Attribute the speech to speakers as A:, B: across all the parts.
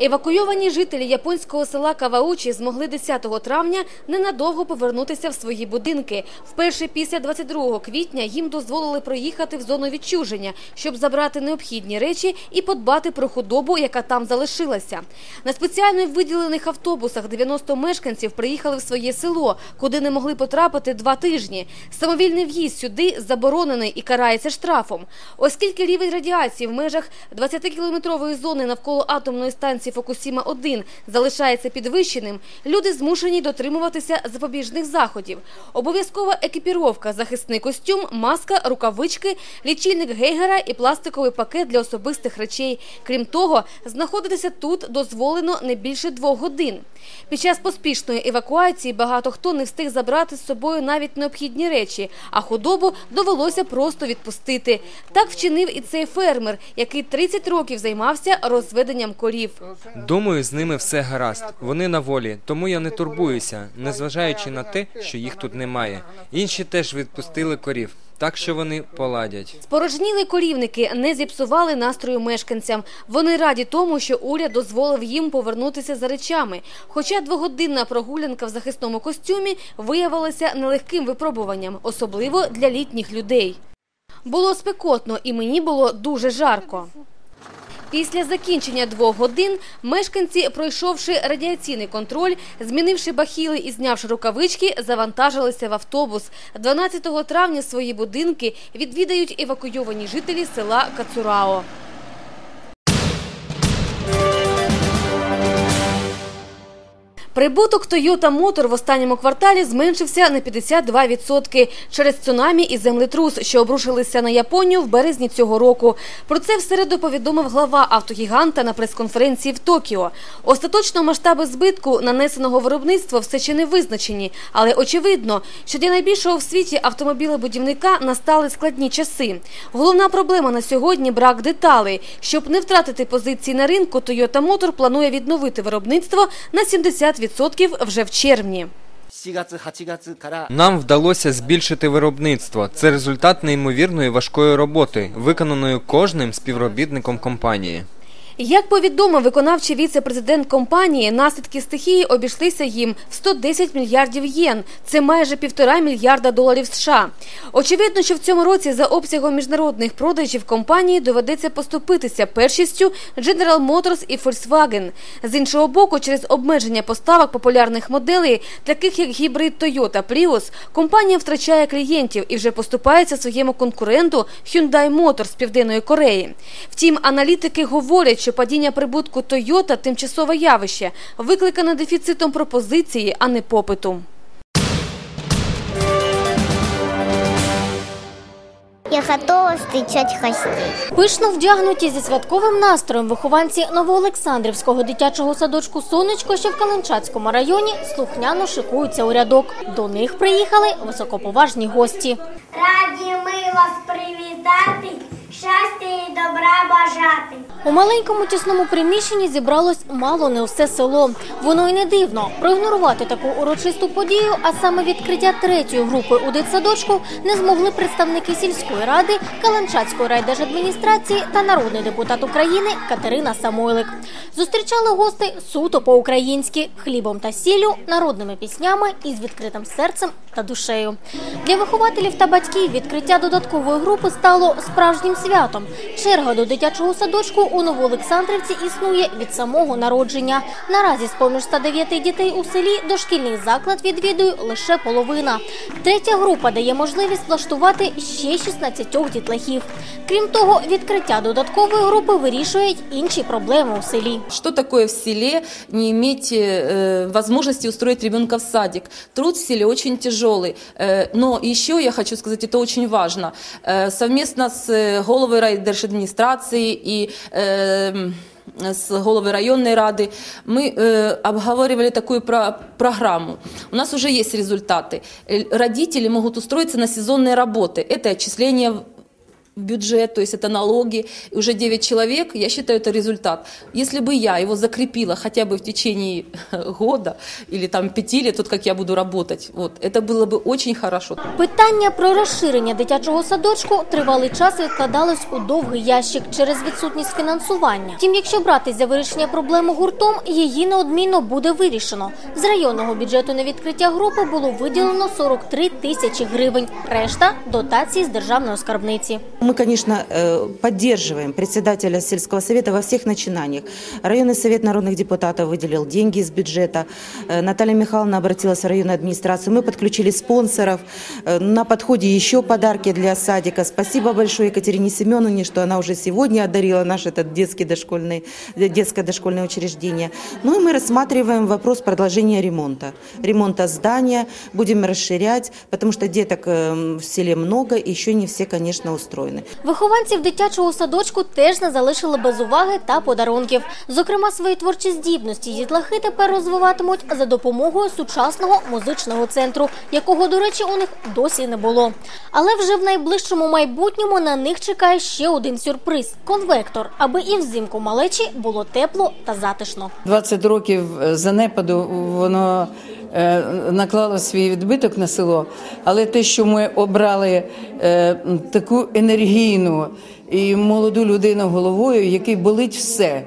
A: Евакуйовані жителі японського села Каваучі змогли 10 травня ненадовго повернутися в свої будинки. Вперше після 22 квітня їм дозволили проїхати в зону відчуження, щоб забрати необхідні речі і подбати про худобу, яка там залишилася. На спеціально виділених автобусах 90 мешканців приїхали в своє село, куди не могли потрапити два тижні. Самовільний в'їзд сюди заборонений і карається штрафом. Оскільки рівень радіації в межах 20-кілометрової зони навколо атомної станції Фокусіма-1 залишається підвищеним, люди змушені дотримуватися запобіжних заходів. Обов'язкова екіпіровка, захисний костюм, маска, рукавички, лічильник Гейгера і пластиковий пакет для особистих речей. Крім того, знаходитися тут дозволено не більше двох годин. Під час поспішної евакуації багато хто не встиг забрати з собою навіть необхідні речі, а худобу довелося просто відпустити. Так вчинив і цей фермер, який 30 років займався розведенням корів.
B: Думаю, з ними все гаразд. Вони на волі, тому я не турбуюся, незважаючи на те, що їх тут немає. Інші теж відпустили корів, так що вони поладять.
A: Спорожніли корівники не зіпсували настрою мешканцям. Вони раді тому, що уряд дозволив їм повернутися за речами. Хоча двогодинна прогулянка в захисному костюмі виявилася нелегким випробуванням, особливо для літніх людей. Було спекотно і мені було дуже жарко. Після закінчення двох годин мешканці, пройшовши радіаційний контроль, змінивши бахіли і знявши рукавички, завантажилися в автобус. 12 травня свої будинки відвідають евакуйовані жителі села Кацурао. Прибуток Toyota Motor в останньому кварталі зменшився на 52% через цунамі і землетрус, що обрушилися на Японію в березні цього року. Про це в середу повідомив глава автогіганта на прес-конференції в Токіо. Остаточно масштаби збитку нанесеного виробництва все ще не визначені, але очевидно, що для найбільшого в світі автомобілебудівника настали складні часи. Головна проблема на сьогодні – брак деталей. Щоб не втратити позиції на ринку, Toyota Motor планує відновити виробництво на 70% 10% вже в червні.
B: Нам вдалося збільшити виробництво. Це результат неймовірної важкої роботи, виконаної кожним співробітником компанії.
A: Як повідомив виконавчий віце-президент компанії, наслідки стихії обійшлися їм в 110 мільярдів єн. Це майже півтора мільярда доларів США. Очевидно, що в цьому році за обсягом міжнародних продажів компанії доведеться поступитися першістю General Motors і Volkswagen. З іншого боку, через обмеження поставок популярних моделей, таких як гібрид Toyota Prius, компанія втрачає клієнтів і вже поступається своєму конкуренту Hyundai Motor з Південної Кореї. Втім, аналітики говорять, що падіння прибутку Toyota – тимчасове явище, викликане дефіцитом пропозиції, а не попиту.
C: Я готова встречать гостей.
D: Пишно вдягнуті зі святковим настроєм вихованці Новоолександрівського дитячого садочку Сонечко, що в Калинчацькому районі, слухняно шикуються у рядок. До них приїхали високоповажні гості.
E: Раді ми вас привітати, щастя і добра бажати.
D: У маленькому тісному приміщенні зібралось мало не усе село. Воно й не дивно. Проігнорувати таку урочисту подію, а саме відкриття третьої групи у дитсадочку, не змогли представники сільської ради, Каланчацької райдержадміністрації та народний депутат України Катерина Самойлик. Зустрічали гостей суто по-українськи, хлібом та сіллю, народними піснями і з відкритим серцем та душею. Для вихователів та батьків відкриття додаткової групи стало справжнім святом. Черга до дитячого садочку у Новоолександрівці існує від самого народження. Наразі з поміж 109 дітей у селі дошкільний заклад відвідує лише половина. Третя група дає можливість влаштувати ще 16 дітлахів. Крім того, відкриття додаткової групи вирішує й інші проблеми у селі.
F: Что такое в селе не иметь э, возможности устроить ребенка в садик? Труд в селе очень тяжелый. Э, но еще я хочу сказать, это очень важно. Э, совместно с э, головой райдержадминистрации и э, с головой районной рады мы э, обговаривали такую про- программу. У нас уже есть результаты. Э, Родители могут устроиться на сезонные работы. Это отчисление в- в бюджет, то есть это налоги, и уже 9 человек, я считаю, это результат. Если бы я его закрепила хотя бы в течение года или там пяти лет, вот как я буду работать, вот, это было бы очень хорошо.
D: Питання про розширення дитячого садочку тривалий час відкладалось у довгий ящик через відсутність фінансування. Втім, якщо братись за вирішення проблеми гуртом, її неодмінно буде вирішено. З районного бюджету на відкриття групи було виділено 43 тисячі гривень. Решта дотації з державної скарбниці.
G: Мы, конечно, э, поддерживаем председателя сельского совета во всех начинаниях. Районный совет народных депутатов выделил деньги из бюджета. Э, Наталья Михайловна обратилась в районную администрацию. Мы подключили спонсоров. Э, На подходе еще подарки для садика. Спасибо большое Екатерине Семеновне, что она уже сегодня одарила наш этот детский дошкольный, детское дошкольное учреждение. Ну и мы рассматриваем вопрос продолжения ремонта. Ремонта здания будем расширять, потому что деток в селе много, еще не все, конечно, устроены.
D: Вихованців дитячого садочку теж не залишили без уваги та подарунків. Зокрема, свої творчі здібності дітлахи тепер розвиватимуть за допомогою сучасного музичного центру, якого, до речі, у них досі не було. Але вже в найближчому майбутньому на них чекає ще один сюрприз конвектор, аби і взимку малечі було тепло та затишно.
H: 20 років е, занепаду воно е, наклало свій відбиток на село, але те, що ми обрали е, таку енергійну і молоду людину головою, який болить все.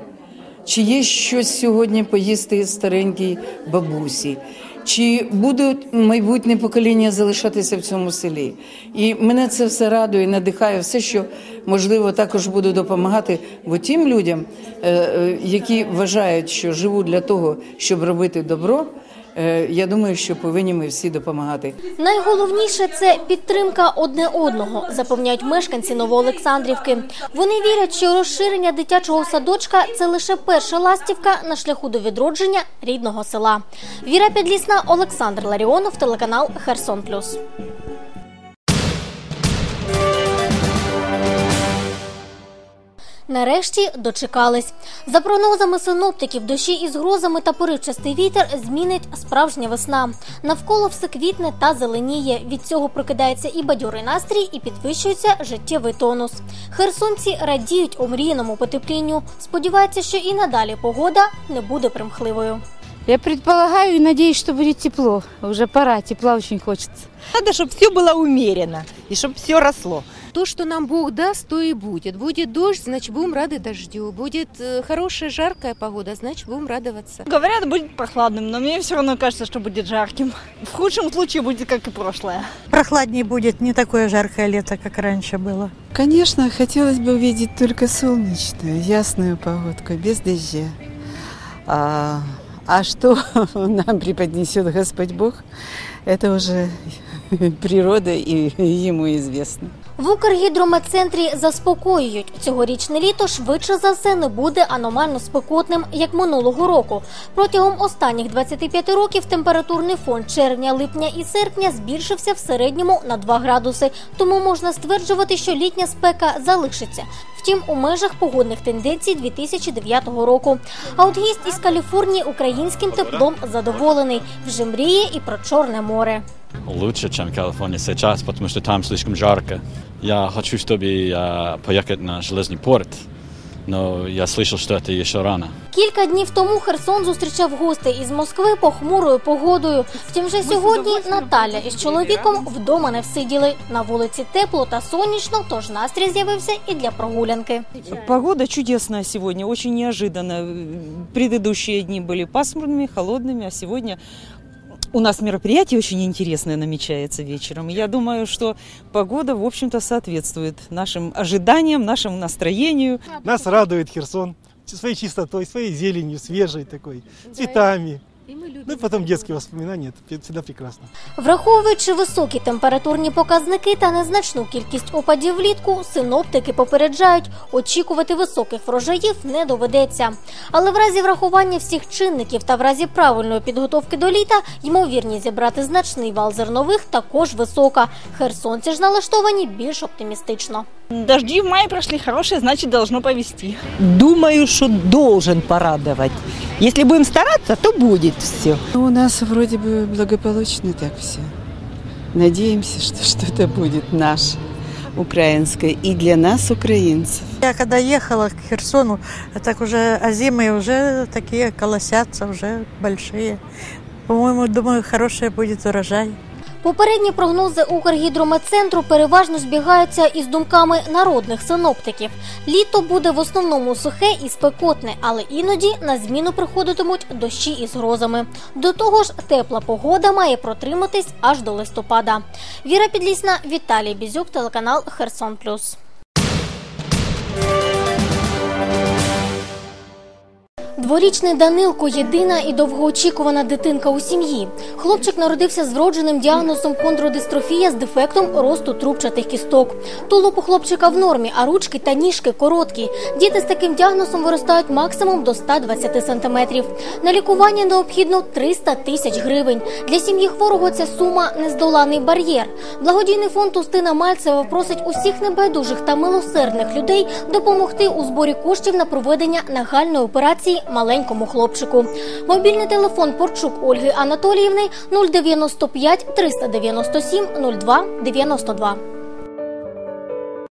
H: Чи є щось сьогодні поїсти старенькій бабусі? Чи будуть майбутнє покоління залишатися в цьому селі? І мене це все радує, надихає все, що можливо також буду допомагати. Бо тим людям, е, е, які вважають, що живуть для того, щоб робити добро, я думаю, що повинні ми всі допомагати.
D: Найголовніше це підтримка одне одного, запевняють мешканці Новоолександрівки. Вони вірять, що розширення дитячого садочка це лише перша ластівка на шляху до відродження рідного села. Віра Підлісна, Олександр Ларіонов, телеканал Херсон Плюс. Нарешті дочекались. За прогнозами синоптиків, дощі із грозами та поривчастий вітер змінить справжня весна. Навколо все квітне та зеленіє. Від цього прокидається і бадьорий настрій, і підвищується життєвий тонус. Херсонці радіють омріяному потеплінню. Сподіваються, що і надалі погода не буде примхливою.
I: Я предполагаю и надеюсь, что будет тепло. Уже пора, тепла очень хочется.
J: Надо, чтобы все было умеренно и чтобы все росло.
K: То, что нам Бог даст, то и будет. Будет дождь, значит, будем рады дождю. Будет э, хорошая жаркая погода, значит, будем радоваться.
J: Говорят, будет прохладным, но мне все равно кажется, что будет жарким. В худшем случае будет, как и прошлое.
L: Прохладнее будет, не такое жаркое лето, как раньше было.
M: Конечно, хотелось бы увидеть только солнечную, ясную погодку, без дождя. А, а что нам преподнесет Господь Бог, это уже природа и ему известно.
D: В Укргідрометцентрі заспокоюють, цьогорічне літо швидше за все не буде аномально спекотним, як минулого року. Протягом останніх 25 років температурний фон червня, липня і серпня збільшився в середньому на 2 градуси, тому можна стверджувати, що літня спека залишиться. Втім, у межах погодних тенденцій 2009 року. А от гість із Каліфорнії українським теплом задоволений. Вже мріє і про Чорне море.
N: лучше, чем Калифорния сейчас, потому что там слишком жарко. Я хочу, чтобы э, поехать на Железный порт, но я слышал, что это еще рано.
D: Кілька днів тому Херсон зустрічав гостей із Москви похмурою погодою. Втім, вже сьогодні Наталя із чоловіком вдома не всиділи. На вулиці тепло та сонячно, тож настрій з'явився і для прогулянки.
O: Погода чудесная сегодня, очень неожиданно. Предыдущие дни были пасмурными, холодными, а сегодня у нас мероприятие очень интересное намечается вечером. Я думаю, что погода, в общем-то, соответствует нашим ожиданиям, нашему настроению.
P: Нас радует Херсон своей чистотой, своей зеленью, свежей такой, цветами. Ну и потом детские воспоминания, это всегда прекрасно.
D: Враховуючи високі температурні показники та незначну кількість опадів влітку, синоптики попереджають, очікувати високих врожаїв не доведеться. Але в разі врахування всіх чинників та в разі правильної підготовки до літа ймовірність зібрати значний вал зернових також висока. Херсонці ж налаштовані більш оптимістично.
J: Дожди в мае прошли хорошие, значит, должно повести.
Q: Думаю, что должен порадовать. Если будем стараться, то будет все.
M: У нас вроде бы благополучно так все. Надеемся, что что-то будет наше. украинское и для нас, украинцев.
L: Я когда ехала к Херсону, так уже озимые уже такие колосятся, уже большие. По-моему, думаю, хороший будет урожай.
D: Попередні прогнози Укргідрометцентру переважно збігаються із думками народних синоптиків. Літо буде в основному сухе і спекотне, але іноді на зміну приходитимуть дощі із грозами. До того ж, тепла погода має протриматись аж до листопада. Віра Підлісна, Віталій Бізюк, телеканал Херсон Плюс. Дворічний Данилко єдина і довгоочікувана дитинка у сім'ї. Хлопчик народився з вродженим діагнозом кондродистрофія з дефектом росту трубчатих кісток. Тулуб у хлопчика в нормі, а ручки та ніжки короткі. Діти з таким діагнозом виростають максимум до 120 сантиметрів. На лікування необхідно 300 тисяч гривень. Для сім'ї хворого ця сума нездоланий бар'єр. Благодійний фонд Устина Мальцева просить усіх небайдужих та милосердних людей допомогти у зборі коштів на проведення нагальної операції маленькому хлопчику. Мобільний телефон Порчук Ольги Анатоліївни 095 397 02 92.